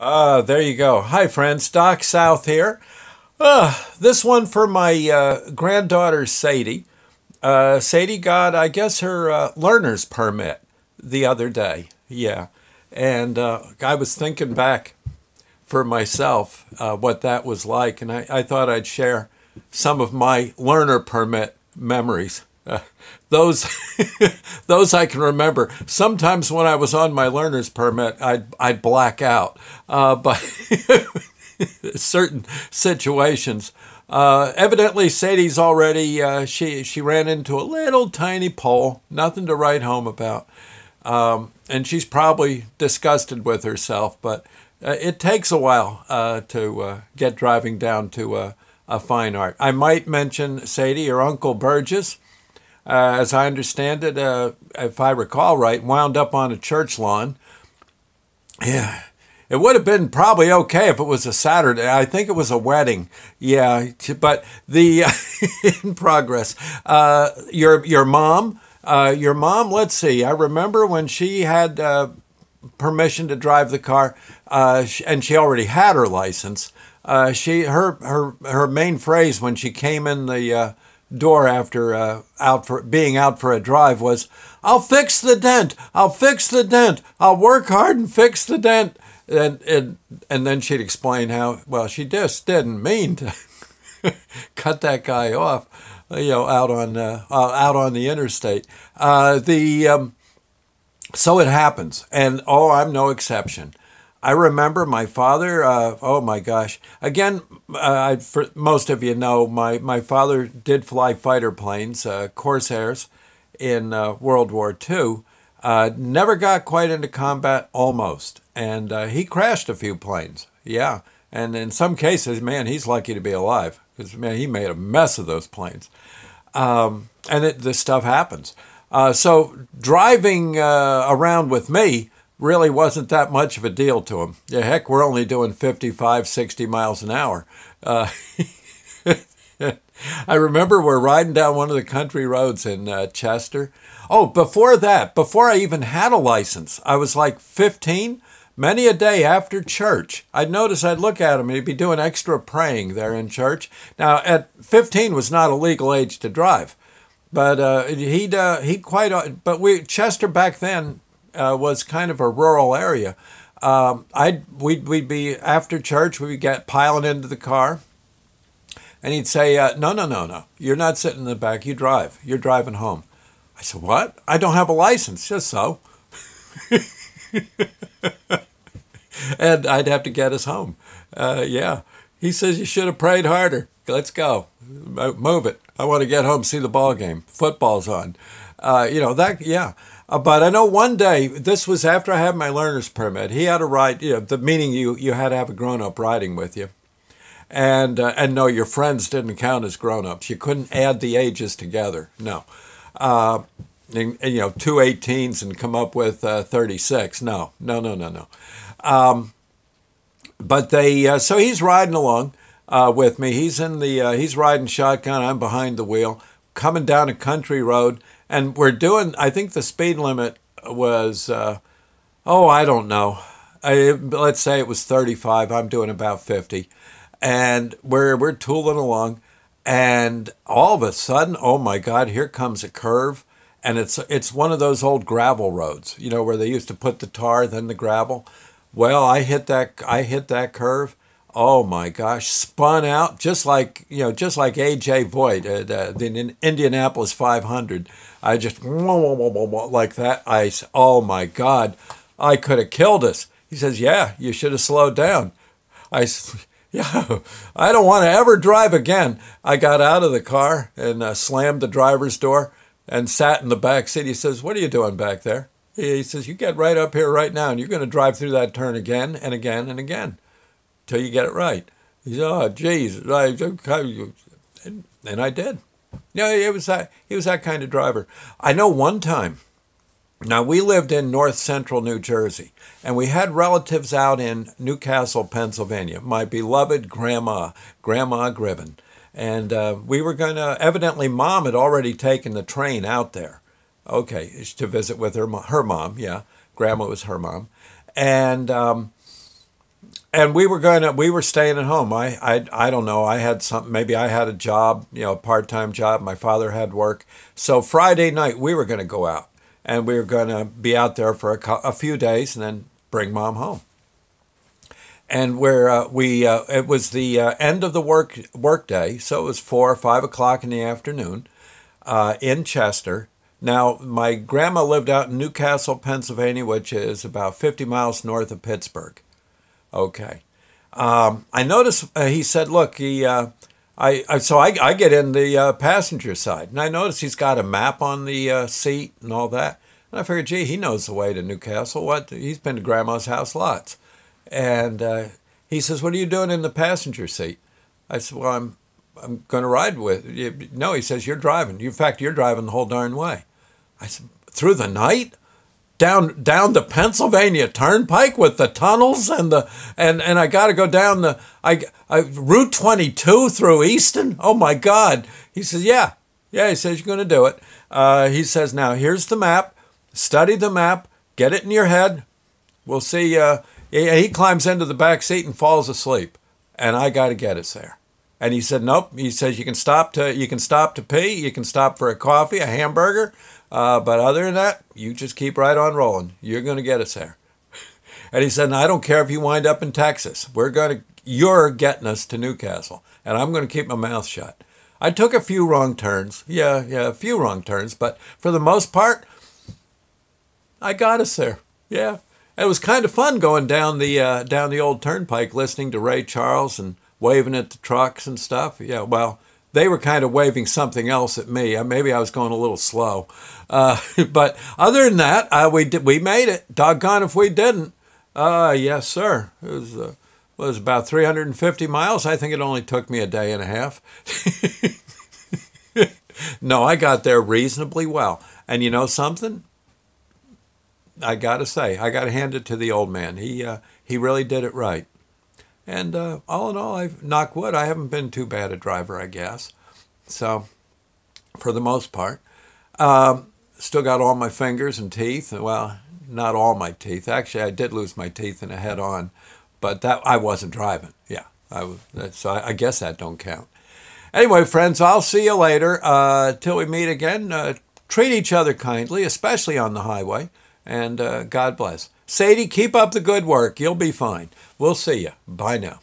Uh, there you go. Hi, friends. Doc South here. Uh, this one for my uh, granddaughter, Sadie. Uh, Sadie got, I guess, her uh, learner's permit the other day. Yeah. And uh, I was thinking back for myself uh, what that was like, and I, I thought I'd share some of my learner permit memories. Those, those I can remember. Sometimes when I was on my learner's permit, I'd I'd black out. Uh, but certain situations. Uh, evidently, Sadie's already uh, she she ran into a little tiny pole, nothing to write home about, um, and she's probably disgusted with herself. But uh, it takes a while uh, to uh, get driving down to a, a fine art. I might mention Sadie, her uncle Burgess uh, as I understand it, uh, if I recall right, wound up on a church lawn. Yeah. It would have been probably okay if it was a Saturday. I think it was a wedding. Yeah, but the in progress. Uh, your your mom, uh, your mom. Let's see. I remember when she had uh, permission to drive the car, uh, and she already had her license. Uh, she her her her main phrase when she came in the uh, door after uh, out for being out for a drive was, "I'll fix the dent. I'll fix the dent. I'll work hard and fix the dent." And and and then she'd explain how well she just didn't mean to cut that guy off, you know, out on uh, uh, out on the interstate. Uh, the um, so it happens, and oh, I'm no exception. I remember my father. Uh, oh my gosh! Again, uh, for most of you know, my my father did fly fighter planes, uh, Corsairs, in uh, World War II. Uh, never got quite into combat, almost, and uh, he crashed a few planes. Yeah, and in some cases, man, he's lucky to be alive because man, he made a mess of those planes. Um, and it, this stuff happens. so driving around with me really wasn't that much of a deal to him. Yeah, heck, we're only doing 55, 60 miles an hour. Uh, I remember we're riding down one of the country roads in uh, Chester. Oh, before that, before I even had a license, I was like 15. Many a day after church, I'd notice I'd look at him and he'd be doing extra praying there in church. Now, at 15 was not a legal age to drive, but uh, he'd uh, he quite. Uh, but we Chester back then uh, was kind of a rural area. Um, I'd we'd we'd be after church. We'd get piling into the car, and he'd say, uh, "No, no, no, no. You're not sitting in the back. You drive. You're driving home." I said, "What? I don't have a license. Just so." and I'd have to get us home. Uh, yeah. He says you should have prayed harder. Let's go. Move it. I want to get home, see the ball game. Football's on. Uh, you know that. Yeah. Uh, but I know one day, this was after I had my learner's permit. He had a ride, you know, the meaning you you had to have a grown up riding with you, and uh, and no, your friends didn't count as grown ups. You couldn't add the ages together. No, uh, and, and, you know, two 18s and come up with uh, 36. No, no, no, no, no. Um, but they uh, so he's riding along with me. He's in the he's riding shotgun. I'm behind the wheel, coming down a country road and we're doing. I think the speed limit was, uh, oh, I don't know. I, let's say it was 35. I'm doing about 50, and we're we're tooling along, and all of a sudden, oh my God, here comes a curve, and it's it's one of those old gravel roads, you know, where they used to put the tar, then the gravel. Well, I hit that I hit that curve, oh my gosh, spun out just like you know, just like AJ Foyt at uh, the Indianapolis 500. I just like that ice. Oh my God, I could have killed us. He says, "Yeah, you should have slowed down." I, yeah, I don't want to ever drive again. I got out of the car and uh, slammed the driver's door and sat in the back seat. He says, "What are you doing back there?" He says, "You get right up here right now, and you're going to drive through that turn again and again and again." till you get it right. He said, "Oh, geez," and I did. Yeah, it was that. He was that kind of driver. I know one time. Now we lived in north central New Jersey, and we had relatives out in New Castle, Pennsylvania. My beloved grandma, Grandma Gribben, and uh, we were going to. Evidently, Mom had already taken the train out there. Okay, to visit with her her mom. Yeah, Grandma was her mom, and. Um, and we were going to we were staying at home. I, I i don't know. I had some maybe i had a job you know a part-time job. My father had work. So friday night we were going to go out. And we were going to be out there for a, a few days and then bring mom home. And where uh, we uh, it was the uh, end of the work work day. So it was four or five o'clock in the afternoon uh, in chester. Now my grandma lived out in new castle pennsylvania which is about 50 miles north of pittsburgh Okay. Um, I noticed uh, he said, look, he, uh, I, I, so I, I get in the uh, passenger side, and I notice he's got a map on the uh, seat and all that. And I figured, gee, he knows the way to New Castle. What? He's been to Grandma's house lots. And uh, he says, what are you doing in the passenger seat? I said, well, I'm, I'm going to ride with you. No, he says, you're driving. In fact, you're driving the whole darn way. I said, through the night? Down down the Pennsylvania Turnpike with the tunnels and the and and I got to go down the I, I Route 22 through Easton. Oh my God! He says, "Yeah, yeah." He says, "You're going to do it." Uh, he says, "Now here's the map. Study the map. Get it in your head. We'll see." Uh, he, he climbs into the back seat and falls asleep, and I got to get us there. And he said, "Nope." He says, "You can stop to you can stop to pee. You can stop for a coffee, a hamburger." Uh, but other than that, you just keep right on rolling. You're going to get us there. and he said, I don't care if you wind up in Texas. We're going to, you're getting us to New Castle. And I'm going to keep my mouth shut. I took a few wrong turns. Yeah, yeah, a few wrong turns. But for the most part, I got us there. Yeah. It was kind of fun going down the uh, down the old turnpike, listening to Ray Charles and waving at the trucks and stuff. Yeah, well, they were kind of waving something else at me. Uh, maybe I was going a little slow. Uh, but other than that, uh, we did, we made it. Doggone if we didn't. Uh, yes, sir. It was, uh, was about 350 miles. I think it only took me a day and a half. no, I got there reasonably well. And you know something? I got to say, I got to hand it to the old man. He, uh, he really did it right. And uh, all in all, I've knock wood. I haven't been too bad a driver, I guess. So, for the most part, um, still got all my fingers and teeth. Well, not all my teeth. Actually, I did lose my teeth in a head-on, but that I wasn't driving. Yeah, I was. So I, I guess that don't count. Anyway, friends, I'll see you later. Uh, till we meet again, uh, treat each other kindly, especially on the highway, and uh, God bless. Sadie, keep up the good work. You'll be fine. We'll see you. Bye now.